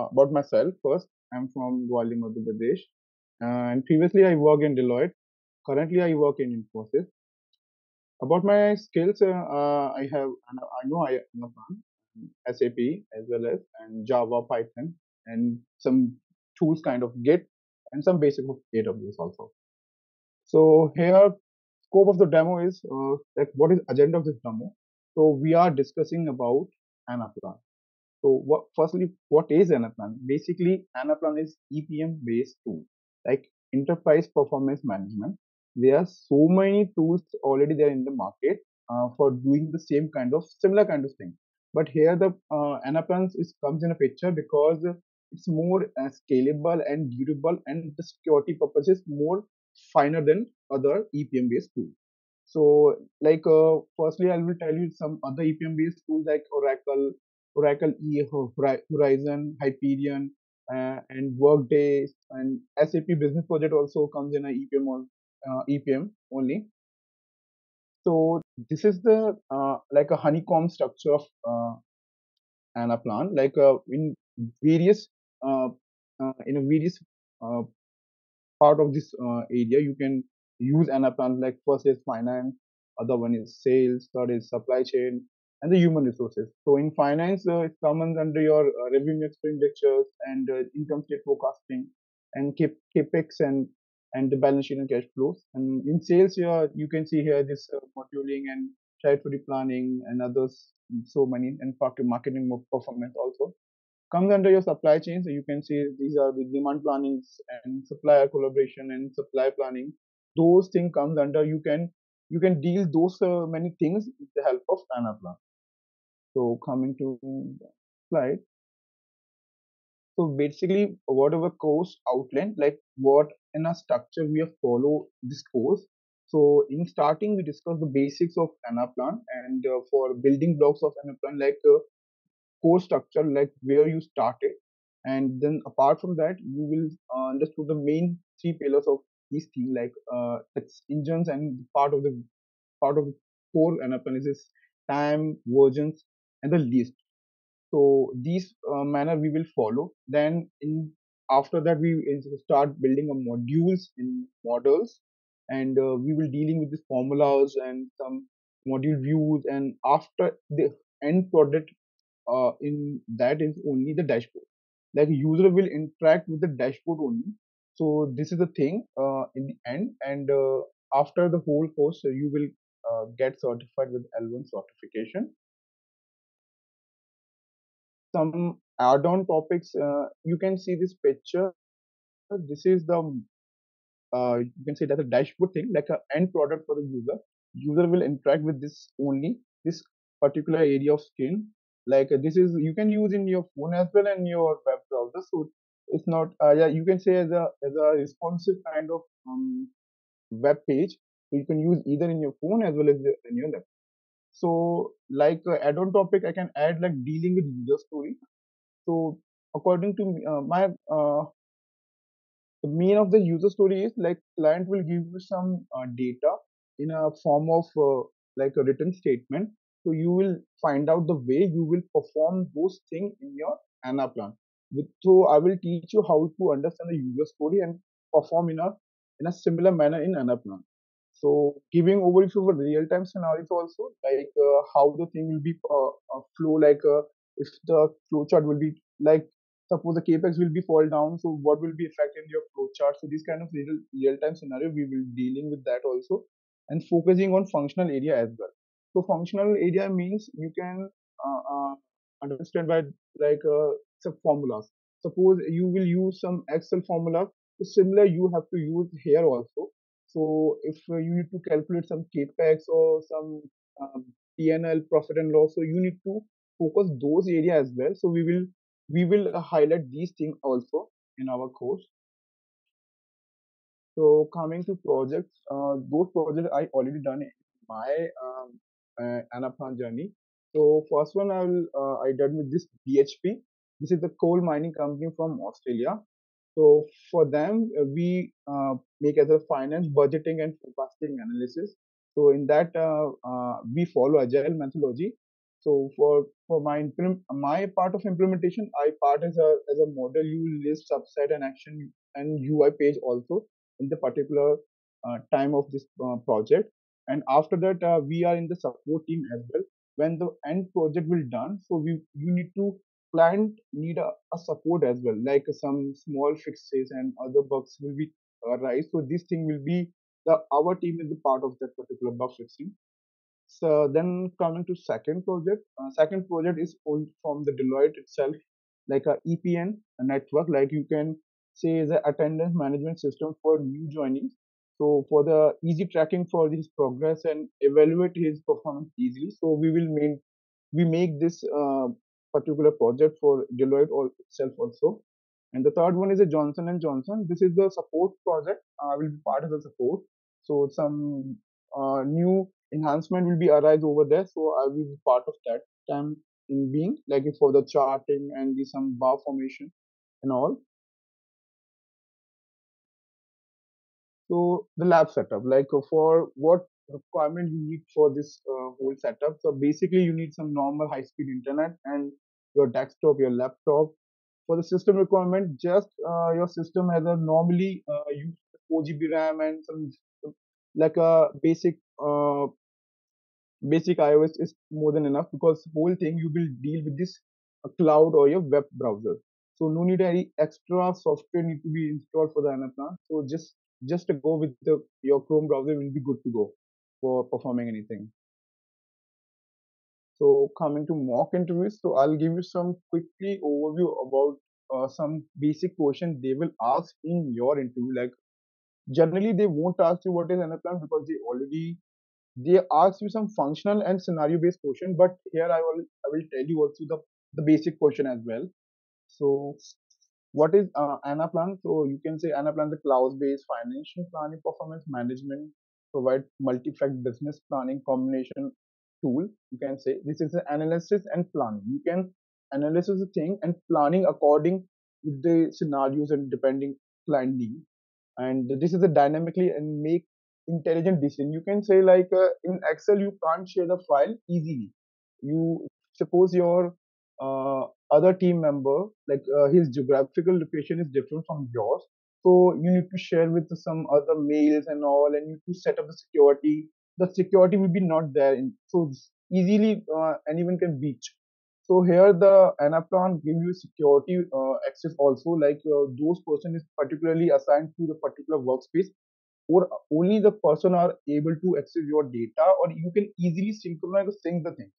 uh, about myself first. I'm from Gwalior, Madhya Pradesh, and previously I worked in Deloitte. Currently, I work in Infosys. About my skills, uh, uh, I have I know I know SAP as well as and Java, Python, and some tools kind of Git and some basic of AWS also. So here, scope of the demo is uh, like what is agenda of this demo. So we are discussing about Anaplan. So what, firstly, what is Anaplan? Basically, Anaplan is EPM based tool, like enterprise performance management. There are so many tools already there in the market uh, for doing the same kind of similar kind of thing. But here the uh, Anaplan is comes in a picture because it's more uh, scalable and durable, and the security purposes more finer than other EPM based tools. So, like, uh, firstly, I will tell you some other EPM based tools like Oracle, Oracle E, Horizon, Hyperion, uh, and Workday, and SAP Business Project also comes in a EPM, on, uh, EPM only. So this is the uh, like a honeycomb structure of uh, Anaplan, like uh, in various uh, uh, in a various part of this area, you can use Anaplan. Like first is finance, other one is sales, third is supply chain, and the human resources. So in finance, uh, it comes under your uh, revenue expenditures and uh, income state forecasting and capex and and the balance sheet and cash flows. And in sales, here you can see here this moduling and territory planning and others, so many and marketing performance also comes under your supply chain. So you can see these are the demand planning and supplier collaboration and supply planning. Those things comes under you can you can deal those uh, many things with the help of Anaplan. So coming to slide. So basically, whatever course outline, like what in a structure we have follow this course. So in starting, we discuss the basics of Anaplan and uh, for building blocks of Anaplan, like uh, core structure like where you started and then apart from that you will uh, understand the main three pillars of this thing like uh, its engines and part of the part of the core analysis time versions and the list so these uh, manner we will follow. Then in after that we start building a modules in models. And uh, we will dealing with the formulas and some module views. And after the end product uh, in that is only the dashboard. Like user will interact with the dashboard only. So this is the thing uh, in the end. And uh, after the whole course you will uh, get certified with l1 certification some add-on topics uh, you can see this picture. This is the uh, you can say that's a dashboard thing like an end product for the user. User will interact with this only this particular area of skin. Like this is you can use in your phone as well and your web browser so it's not uh, yeah you can say as a as a responsive kind of um, web page so you can use either in your phone as well as in your laptop so like uh, add-on topic i can add like dealing with user story so according to uh, my uh, the main of the user story is like client will give you some uh, data in a form of uh, like a written statement so you will find out the way you will perform those things in your Anaplan. So I will teach you how to understand the user story and perform in a in a similar manner in Anaplan. So giving overview of real-time scenarios also, like uh, how the thing will be uh, uh, flow, like uh, if the flowchart will be like suppose the capex will be fall down, so what will be effect in your flowchart? So this kind of real real-time scenario we will be dealing with that also, and focusing on functional area as well. So functional area means you can uh, uh, understand by like some formulas. Suppose you will use some Excel formula. So similar you have to use here also. So if you need to calculate some capex or some um, PNL profit and loss, so you need to focus those area as well. So we will we will highlight these things also in our course. So coming to projects, uh, those projects I already done in my um, uh, Anaplan journey. So first one I will uh, I done with this BHP. This is the coal mining company from Australia. So for them uh, we uh, make as a finance budgeting and forecasting analysis. So in that uh, uh, we follow agile methodology So for for my my part of implementation, I part as a as a model you list subset and action and UI page also in the particular uh, time of this uh, project. And after that, we are in the support team as well. When the end project will done, so we you need to client need a, a support as well, like some small fixes and other bugs will be arise. So this thing will be the our team is the part of that particular bug fixing so then coming to second project, uh, second project is from the Deloitte itself, like a EPN a network, like you can say a attendance management system for new joinees. So for the easy tracking for his progress and evaluate his performance easily. So we will main we make this uh, particular project for Deloitte all, itself also. And the third one is a Johnson and Johnson. This is the support project. I will be part of the support. So some uh, new enhancement will be arise over there. So I will be part of that time in being like for the charting and the some bar formation and all. So the lab setup, like uh, for what requirement you need for this uh, whole setup. So basically you need some normal high speed internet and your desktop, your laptop. For the system requirement, just uh, your system has a normally uh, use 4 GB RAM and some like a basic uh, basic iOS is more than enough because whole thing you will deal with this uh, cloud or your web browser. So no need any extra software need to be installed for the Anaplan. So just just go with the your Chrome browser will be good to go for performing anything. So coming to mock interviews, so I'll give you some quickly overview about uh, some basic question they will ask in your interview. Like generally they won't ask you what is Anaplan because they already they ask you some functional and scenario based question but here i will i will tell you also the the basic question as well so what is uh, anaplan so you can say anaplan the cloud based financial planning performance management provide multi-fact business planning combination tool you can say. This is an analysis and planning. You can analyze the thing and planning according with the scenarios and depending client need. And this is a dynamically and make intelligent decision. You can say like uh, in excel you can't share the file easily. You suppose your uh, other team member like uh, his geographical location is different from yours so you need to share with some other mails and all and you need to set up the security. The security will be not there in, so easily uh, anyone can breach. So here the anaplan give you security uh, access also like uh, those person is particularly assigned to the particular workspace or only the person are able to access your data or you can easily synchronize sync the thing.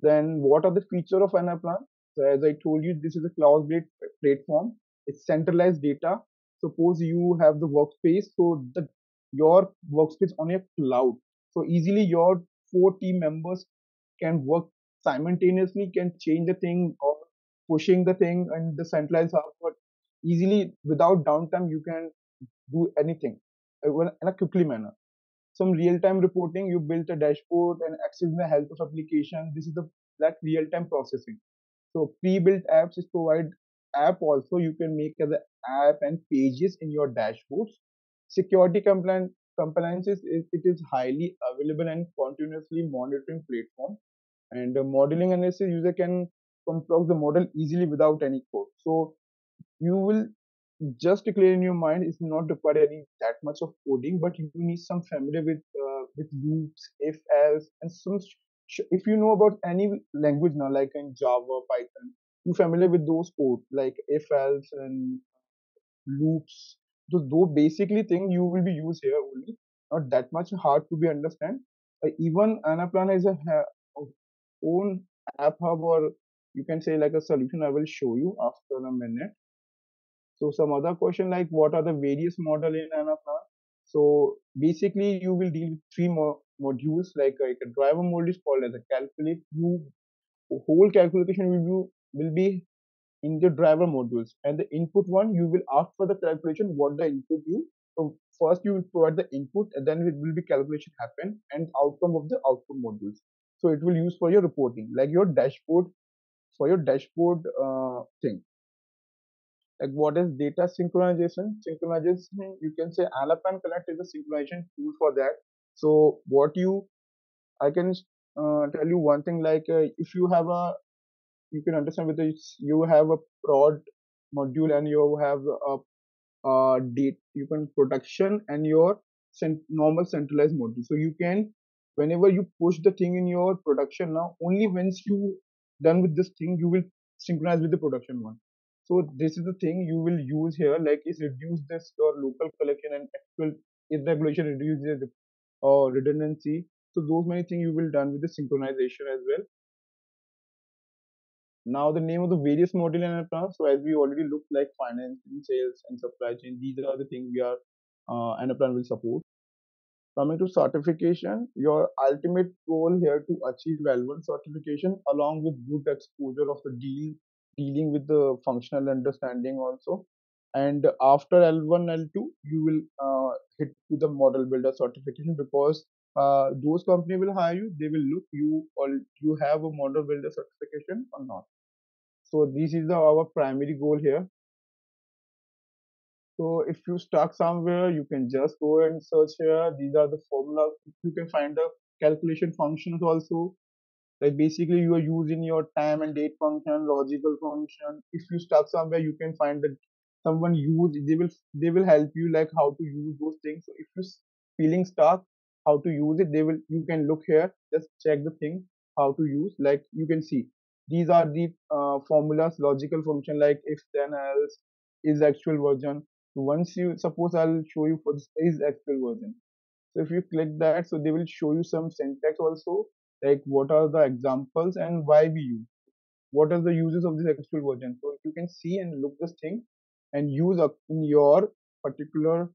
Then what are the feature of anaplan? So as i told you this is a cloud based platform it's centralized data suppose you have the workspace so the your workspace on your cloud so easily your four team members can work simultaneously can change the thing or pushing the thing and the centralized hub but easily without downtime you can do anything in a quickly manner. Some real-time reporting, you built a dashboard and access the health of application. This is the like real-time processing. So pre-built apps is provide app also you can make as an app and pages in your dashboards. Security compliance compliances is it is highly available and continuously monitoring platform. And the modeling analysis user can compose the model easily without any code. So you will just clear in your mind it's not required any that much of coding but you need some familiar with uh, with loops if else and some if you know about any language now like in java python you familiar with those code like if else and loops so those basically thing you will be used here only not that much hard to be understand uh, even anaplan is a own app hub or you can say like a solution i will show you after a minute so some other question like what are the various model in Anaplan? So basically you will deal with three mo modules like, like a driver module is called as a calculate. You whole calculation will will be in the driver modules. And the input one you will ask for the calculation what the input you so first you will provide the input and then it will be calculation happen and outcome of the output modules. So it will use for your reporting like your dashboard for your dashboard uh, thing. Like what is data synchronization? Synchronization you can say Anaplan Connect is a synchronization tool for that. So what you i can uh, tell you one thing like uh, if you have a you can understand whether you have a prod module and you have a, uh, date you can production and your cent- normal centralized module. So you can whenever you push the thing in your production now only once you done with this thing you will synchronize with the production one. So this is the thing you will use here like is reduce this your local collection and actual irregulation reduce the uh, redundancy. So those many things you will done with the synchronization as well now the name of the various module in Anaplan. So as we already looked like finance, and sales, and supply chain, these are the things we are uh, Anaplan will support. Coming to certification, your ultimate goal here to achieve L1 certification along with good exposure of the deal, dealing with the functional understanding also. And after L1, L2, you will uh, hit to the model builder certification because uh, those company will hire you. They will look you or you have a model builder certification or not. So this is the, our primary goal here. So if you stuck somewhere, you can just go and search here. These are the formulas. You can find the calculation functions also. Like basically you are using your time and date function, logical function. If you stuck somewhere, you can find that someone use they will they will help you like how to use those things. So if you're feeling stuck, how to use it, they will you can look here, just check the thing how to use. Like you can see these are the uh, formulas, logical function like if then else is actual version. so Once you suppose I'll show you for this is actual version. So if you click that, so they will show you some syntax also, like what are the examples and why we use. What are the uses of this actual version? So you can see and look this thing and use up in your particular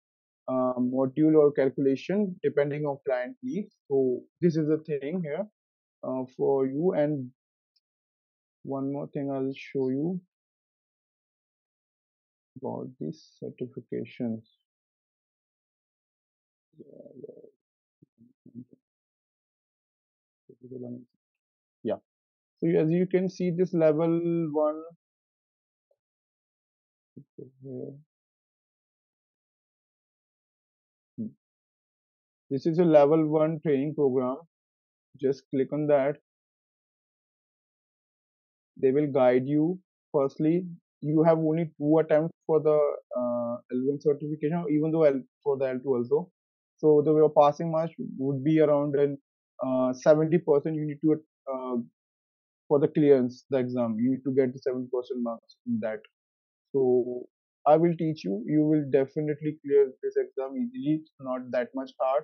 uh, module or calculation depending on client needs. So this is the thing here uh, for you. And one more thing I'll show you about these certifications. Yeah. So as you can see this level one hmm. this is a level one training program. Just click on that. They will guide you. Firstly, you have only two attempts for the uh, L1 certification, even though L for the L2 also. So the your passing mark would be around an uh, 70%. You need to uh, for the clearance the exam. You need to get the 70% marks in that. So I will teach you. You will definitely clear this exam easily. It's not that much hard.